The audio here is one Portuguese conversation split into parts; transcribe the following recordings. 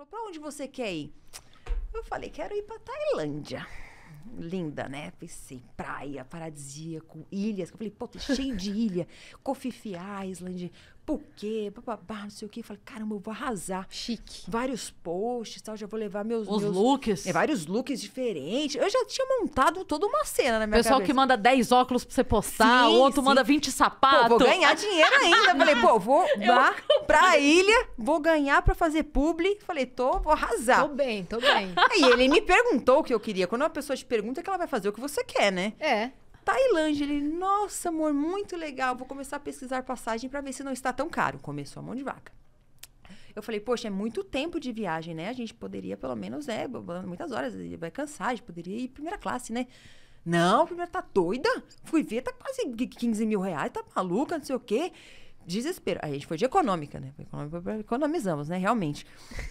falou, pra onde você quer ir? Eu falei, quero ir pra Tailândia. Linda, né? Pensei, praia, paradisíaco, ilhas. Eu falei, pô, tá cheio de ilha. Kofifi Island, Phuket, bababá, não sei o quê. Eu falei, caramba, eu vou arrasar. Chique. Vários posts, tal, já vou levar meus... Os meus... looks. É, vários looks diferentes. Eu já tinha montado toda uma cena na minha Pessoal cabeça. que manda 10 óculos pra você postar, Sim, o outro sim. manda 20 Pô, sapatos. vou ganhar dinheiro ainda. Falei, pô, vou lá pra ilha, vou ganhar pra fazer publi. Falei, tô, vou arrasar. Tô bem, tô bem. Aí ele me perguntou o que eu queria. Quando uma pessoa te pergunta, é que ela vai fazer o que você quer, né? É. Tailândia, ele, nossa, amor, muito legal. Vou começar a pesquisar passagem pra ver se não está tão caro. Começou a mão de vaca. Eu falei, poxa, é muito tempo de viagem, né? A gente poderia, pelo menos, é, muitas horas, vai cansar, a gente poderia ir primeira classe, né? Não, primeira tá doida? Fui ver, tá quase 15 mil reais, tá maluca, não sei o quê. Desespero. Aí a gente foi de econômica, né? Economizamos, né? Realmente.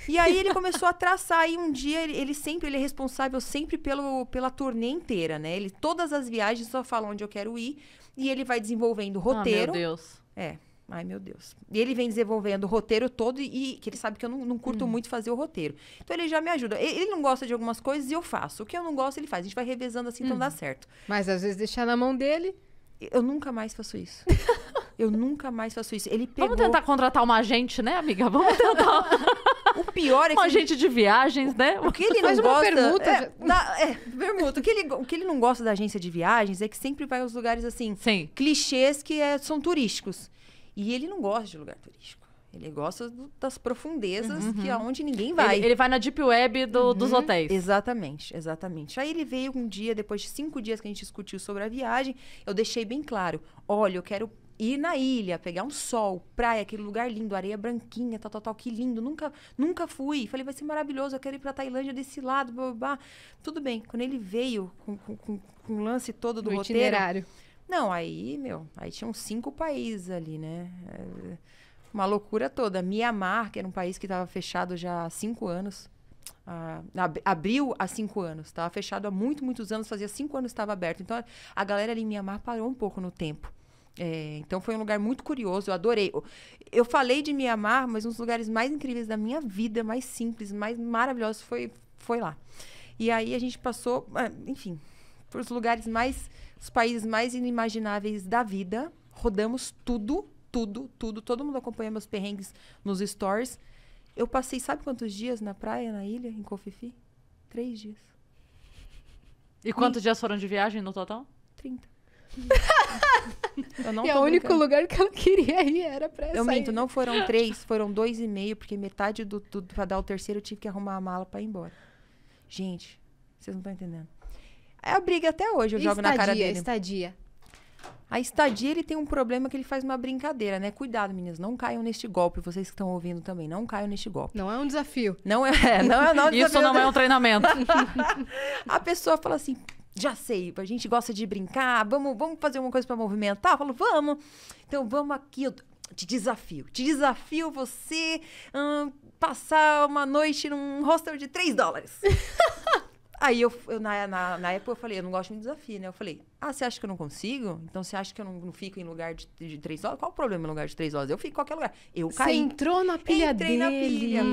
E aí ele começou a traçar, e um dia ele, ele sempre, ele é responsável sempre pelo, pela turnê inteira, né? Ele, todas as viagens só fala onde eu quero ir, e ele vai desenvolvendo o roteiro. Ah, meu Deus. É. Ai, meu Deus. E ele vem desenvolvendo o roteiro todo e, e que ele sabe que eu não, não curto muito fazer o roteiro. Então ele já me ajuda. Ele, ele não gosta de algumas coisas e eu faço. O que eu não gosto, ele faz. A gente vai revezando assim, então dá certo. Mas às vezes deixar na mão dele. Eu nunca mais faço isso. eu nunca mais faço isso. Ele pegou... Vamos tentar contratar uma agente, né, amiga? Vamos tentar O pior é que... agente de viagens, né? O que ele não uma gosta... permuta, É, dá- é, permuta. O que, ele, o que ele não gosta da agência de viagens é que sempre vai aos lugares, assim, Sim. clichês que é- são turísticos. E ele não gosta de lugar turístico. Ele gosta do- das profundezas, que é onde ninguém vai. Ele, ele vai na deep web do- dos hotéis. Exatamente, exatamente. Aí ele veio um dia, depois de cinco dias que a gente discutiu sobre a viagem, eu deixei bem claro: olha, eu quero ir na ilha, pegar um sol, praia, aquele lugar lindo, areia branquinha, tal, tal, tal, que lindo. Nunca, nunca fui. Falei, vai ser maravilhoso, eu quero ir pra Tailândia desse lado, blá, blá, blá. Tudo bem. Quando ele veio com, com, com- com o lance todo do no roteiro. itinerário. Não, aí, meu, aí tinham cinco países ali, né? É, Uma loucura toda. Mianmar, que era um país que estava fechado já há cinco anos. Ah, ab- abriu há cinco anos. Estava fechado há muito, muitos anos. Fazia cinco anos que estava aberto. Então, a galera ali em Mianmar parou um pouco no tempo. É, então, foi um lugar muito curioso. Eu adorei. Eu- Eu falei de Mianmar, mas um dos lugares mais incríveis da minha vida, mais simples, mais maravilhosos, foi, foi lá. E aí, a gente passou, ah, enfim, por os lugares mais, os países mais inimagináveis da vida. Rodamos tudo, tudo, tudo. Todo mundo acompanha meus perrengues nos stories. Eu passei, sabe quantos dias na praia, na ilha, em Cofifi? Três dias. E quantos dias foram de viagem no total? 30. Eu não e tô o único lugar que ela queria ir era pra Eu sair. minto, não foram três, foram dois e meio, porque metade do, do pra dar o terceiro eu tive que arrumar a mala pra ir embora. Gente, vocês não estão entendendo. É a briga até hoje, eu jogo na cara Estadia, dele. Estadia. A estadia, ele tem um problema que ele faz uma brincadeira, né? Cuidado, meninas, não caiam neste golpe. Vocês que estão ouvindo também, não caiam neste golpe. Não é um desafio. Não é, não é não Isso não é um treinamento. A pessoa fala assim: já sei, a gente gosta de brincar, vamos, vamos fazer uma coisa pra movimentar? Eu falo, vamos. Então vamos aqui, eu te desafio. Te desafio você ahn, passar uma noite num hostel de 3 dólares. Aí eu, eu na, na, na época eu falei, eu não gosto de desafio, né? Eu falei, ah, você acha que eu não consigo? Então você acha que eu não, não fico em lugar de, de 3 dólares? Qual o problema em lugar de 3 dólares? Eu fico em qualquer lugar. Eu Você caí. entrou na pilha Entrei na dele. pilha.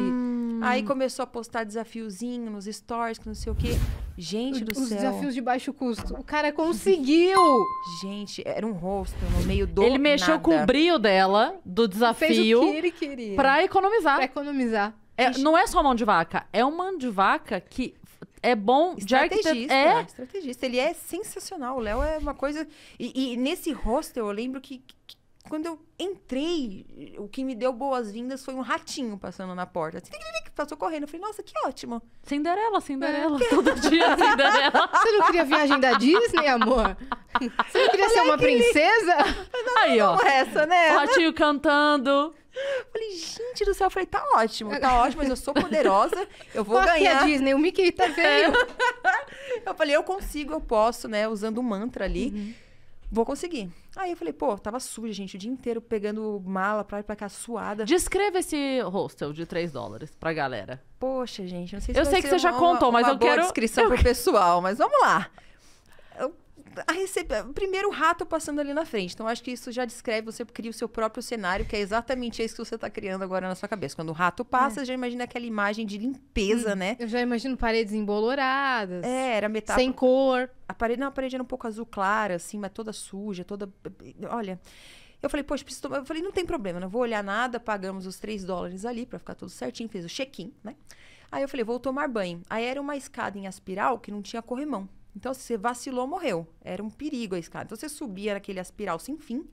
Aí começou a postar desafiozinho nos stories, que não sei o quê. Gente do Os céu. desafios de baixo custo. O cara conseguiu! Gente, era um rosto no meio do Ele mexeu nada. com o brio dela, do Fez o desafio, que ele queria. pra economizar. Pra economizar. É, não é só mão de vaca, é uma mão de vaca que é bom de Estrategista, arquiteto. É, estrategista. Ele é sensacional. O Léo é uma coisa... E, e nesse hostel, eu lembro que, que quando eu entrei, o que me deu boas-vindas foi um ratinho passando na porta. Assim, Passou correndo. Eu falei, nossa, que ótimo. Cinderela, Cinderela. Todo dia Cinderela. Você não queria viagem da Disney, amor? Você não queria ser uma princesa? Aí, ó. Como essa, né? O ratinho cantando. Eu falei, gente do céu. Eu falei, tá ótimo, tá ótimo, mas eu sou poderosa. Eu vou Qual que é a ganhar. Disney? O Mickey tá veio. Eu falei, eu consigo, eu posso, né? Usando o mantra ali. Uhum. Vou conseguir. Aí eu falei, pô, tava suja, gente, o dia inteiro pegando mala pra e pra cá, suada. Descreva esse hostel de 3 dólares pra galera. Poxa, gente, não sei se Eu sei que você já uma- contou, mas eu quero- descrição pro pessoal, mas vamos lá. A receber. Primeiro o rato passando ali na frente. Então, acho que isso já descreve, você cria o seu próprio cenário, que é exatamente isso que você está criando agora na sua cabeça. Quando o rato passa, você já imagina aquela imagem de limpeza, né? Eu já imagino paredes emboloradas. É, era metade. Sem cor. A parede, não, a parede era um pouco azul clara, assim, mas toda suja, toda. Olha. Eu falei, poxa, preciso tomar. Eu falei, não tem problema, não vou olhar nada, pagamos os 3 dólares ali pra ficar tudo certinho, fez o check-in, né? Aí eu falei, vou tomar banho. Aí era uma escada em aspiral que não tinha corrimão. Então, se você vacilou, morreu. Era um perigo a escada. Então, você subia naquele aspiral sem fim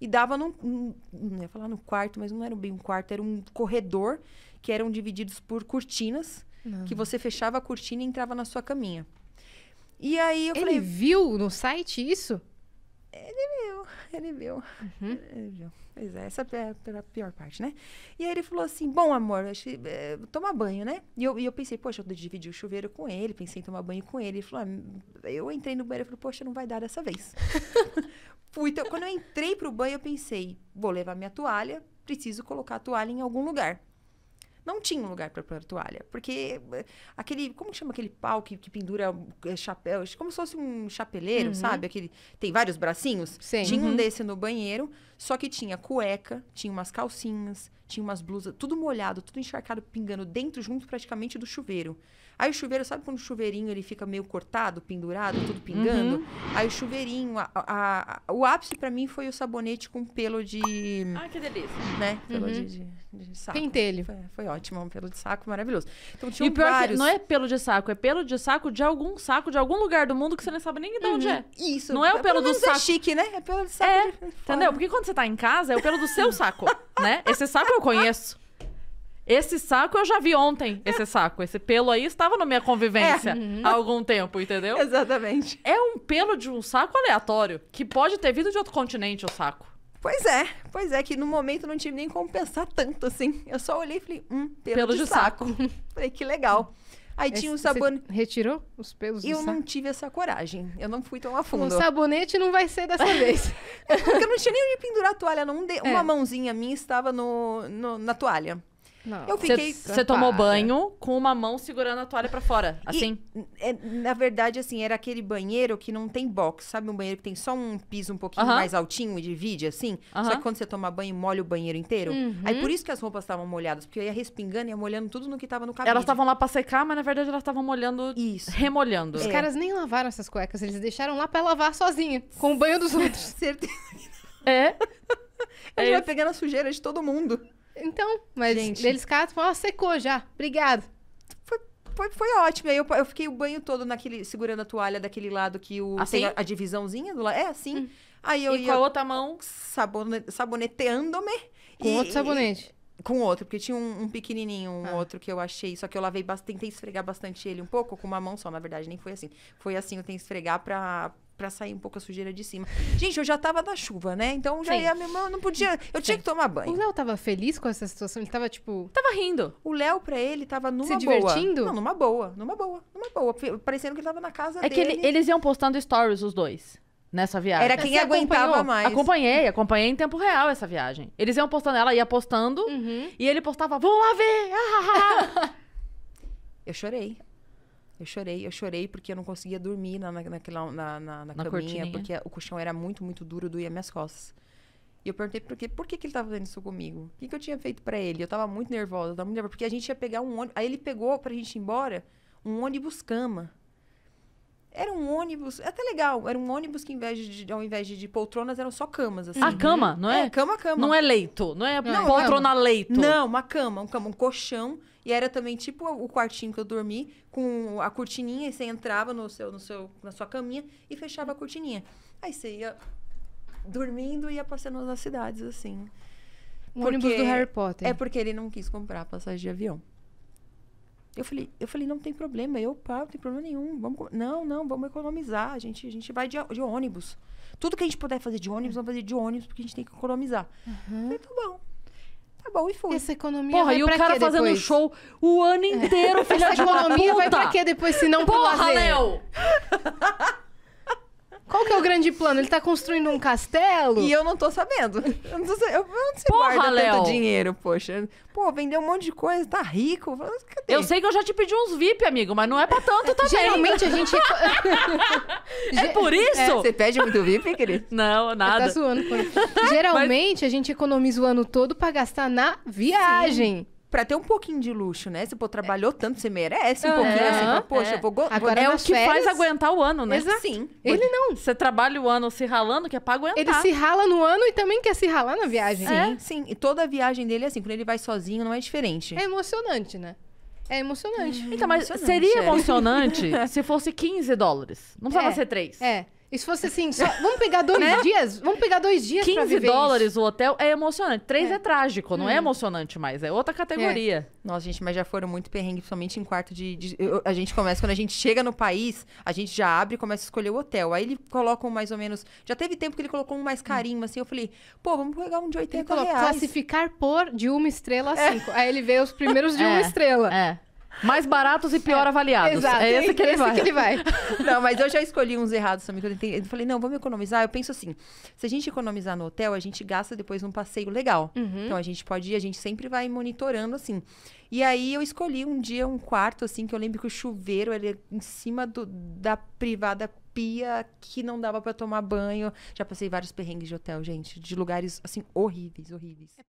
e dava num. num não ia falar no quarto, mas não era bem um quarto, era um corredor que eram divididos por cortinas, que você fechava a cortina e entrava na sua caminha. E aí eu Ele falei, viu no site isso? ele viu. Ele viu. Pois é, essa é a pior parte, né? E aí ele falou assim: Bom, amor, que, é, tomar banho, né? E eu, e eu pensei, poxa, eu dividi o chuveiro com ele, pensei em tomar banho com ele. Ele falou: ah, Eu entrei no banheiro e falei, poxa, não vai dar dessa vez. Fui, então, quando eu entrei pro banho, eu pensei: vou levar minha toalha, preciso colocar a toalha em algum lugar. Não tinha um lugar para pôr a toalha, porque eh, aquele, como que chama aquele pau que, que pendura eh, chapéu, como se fosse um chapeleiro, sabe? Aquele tem vários bracinhos. Sim. Tinha um desse no banheiro, só que tinha cueca, tinha umas calcinhas, tinha umas blusas, tudo molhado, tudo encharcado, pingando dentro, junto praticamente do chuveiro. Aí o chuveiro, sabe quando o chuveirinho ele fica meio cortado, pendurado, tudo pingando? Aí o chuveirinho, a- a- a- o ápice pra mim foi o sabonete com pelo de, Ai, que delícia. né? Pelo de, de, de saco. Pentelho. Foi, foi ótimo, um pelo de saco maravilhoso. Então tinha E o pior é que vários. não é pelo de saco, é pelo de saco de algum saco, de algum lugar do mundo que você nem sabe nem de onde é. Isso. Não é o pelo do menos saco. É chique, né? É pelo de saco. É, de entendeu? Porque quando você tá em casa, é o pelo do seu saco, né? Esse saco eu conheço. Esse saco eu já vi ontem, esse saco. Esse pelo aí estava na minha convivência há algum tempo, entendeu? Exatamente. É um pelo de um saco aleatório, que pode ter vindo de outro continente o saco. Pois é, pois é, que no momento não tive nem como pensar tanto assim. Eu só olhei e falei, hum, pelo, Pelo de, de saco. falei, que legal. Aí tinha um Esse- sabonete. Retirou os pelos do Eu saco? não tive essa coragem. Eu não fui tão a O fundo. sabonete não vai ser dessa vez. Porque eu não tinha nem onde pendurar a toalha. Não de- É. Uma mãozinha minha estava no, no- na toalha. Não. Eu fiquei- Você tomou Para. banho com uma mão segurando a toalha pra fora, assim. E, é, na verdade, assim, era aquele banheiro que não tem box. Sabe um banheiro que tem só um piso um pouquinho Aham. mais altinho e divide, assim? Só Aham. que quando você toma banho, molha o banheiro inteiro. Uhum. Aí por isso que as roupas estavam molhadas. Porque eu ia respingando e ia molhando tudo no que tava no cabide. Elas estavam lá pra secar, mas na verdade elas estavam molhando, Isso. remolhando. Os É. caras nem lavaram essas cuecas, eles deixaram lá pra lavar sozinha, com o banho dos outros. Certeza. É. A É gente vai pegando a sujeira de todo mundo. Então, mas Gente. eles catam, ó, secou já. Obrigado. Foi, foi ótimo. Aí eu, eu fiquei o banho todo naquele, segurando a toalha daquele lado que o, Assim? tem a, a divisãozinha do lado. É assim. Aí eu E com ia a outra mão. sabone, saboneteando-me. Com e- outro sabonete. Com outro, porque tinha um, um pequenininho, um Ah. outro que eu achei, só que eu lavei bastante, tentei esfregar bastante ele um pouco, com uma mão só, na verdade, nem foi assim. Foi assim, eu tenho que esfregar pra, pra sair um pouco a sujeira de cima. Gente, eu já tava na chuva, né? Então já Sim. ia, minha mão não podia, eu tinha que tomar O banho. Léo tava feliz com essa situação? Ele tava, tipo... Tava rindo. O Léo, pra ele, tava numa Se boa. divertindo? Não, numa boa, numa boa, numa boa. Parecendo que ele tava na casa É que dele. ele- eles iam postando stories, os dois, nessa viagem. Era quem Você aguentava acompanhou? mais. Acompanhei, acompanhei em tempo real essa viagem. Eles iam postando, ela ia postando, Uhum. e ele postava, vamos lá ver! ah, ah, ah." Eu chorei. Eu chorei, eu chorei porque eu não conseguia dormir na, na, naquela, na, na, na Na caminha, cortininha. porque o colchão era muito, muito duro, doía minhas costas. E eu perguntei por quê, por que, que ele tava fazendo isso comigo? O que, que eu tinha feito pra ele? Eu tava muito nervosa, eu tava muito nervosa, porque a gente ia pegar um ônibus. Aí ele pegou pra gente ir embora um ônibus cama. Era um ônibus, é até legal, era um ônibus que ao invés de, ao invés de, de poltronas eram só camas, assim. A cama, não é? É, cama, cama. Não é leito, não é Não, poltrona leito. Não, uma cama, um cama, um colchão. E era também tipo o quartinho que eu dormi, com a cortininha, e você entrava no seu, no seu, na sua caminha e fechava a cortininha. Aí você ia dormindo e ia passeando nas cidades, assim. O ônibus Porque- do Harry Potter. É porque ele não quis comprar passagem de avião. Eu falei, eu falei, não tem problema, eu pago, não tem problema nenhum. Vamos, não, não, vamos economizar. A gente, a gente vai de, de ônibus. Tudo que a gente puder fazer de ônibus, vamos fazer de ônibus, porque a gente tem que economizar. Eu falei, tá bom. Tá bom, e fui. Essa economia Porra, vai e o cara fazendo depois? show o ano inteiro, filha Essa de economia vai pra quê depois, se não pro Porra, lazer? Léo! Qual que é o grande plano? Ele tá construindo um castelo? E eu não tô sabendo. Eu não tô. Onde você Porra, guarda Léo. tanto dinheiro, poxa? Pô, vendeu um monte de coisa, tá rico. Cadê? Eu sei que eu já te pedi uns VIP, amigo, mas não é pra tanto também. Geralmente a gente. É por isso? Você pede muito VIP, querido? Não, Tá nada. zoando com ele. Geralmente a gente economiza o ano todo pra gastar na viagem. Pra ter um pouquinho de luxo, né? Você pô, trabalhou tanto, você merece um É. pouquinho assim. Fala, É. Poxa, eu vou... go- Agora É o que faz férias- aguentar o ano, né? Exato. Sim. Ele não. Você trabalha o ano se ralando, que é pra aguentar. Ele se rala no ano e também quer se ralar na viagem. Sim, sim. E toda a viagem dele é assim. Quando ele vai sozinho, não é diferente. É emocionante, né? É emocionante. Então, mas Emocionante, seria é. emocionante se fosse 15 dólares. Não precisava É. ser 3. É. E se fosse assim, só- vamos pegar dois dias? Vamos pegar dois dias pra 15 viver dólares isso. o hotel é emocionante. 3 é, É. trágico, não é emocionante mais. É outra categoria. Nossa, gente, mas já foram muito perrengue, principalmente em quarto de. de- eu- a gente começa, quando a gente chega no país, a gente já abre e começa a escolher o hotel. Aí ele coloca um mais ou menos. Já teve tempo que ele colocou um mais carinho, assim. Eu falei, pô, vamos pegar um de Ele 80 colocou reais. classificar por de uma estrela a cinco. Aí ele vê os primeiros de uma É, estrela. É. Mais baratos e pior avaliados. Exato. É esse que ele vai. que ele vai. Não, mas eu já escolhi uns errados também. Que eu, tentei, eu falei, não, vamos economizar. Eu penso assim: se a gente economizar no hotel, a gente gasta depois num passeio legal. Então a gente pode ir, a gente sempre vai monitorando assim. E aí eu escolhi um dia um quarto, assim, que eu lembro que o chuveiro era em cima do, da privada pia que não dava pra tomar banho. Já passei vários perrengues de hotel, gente, de lugares assim horríveis, horríveis.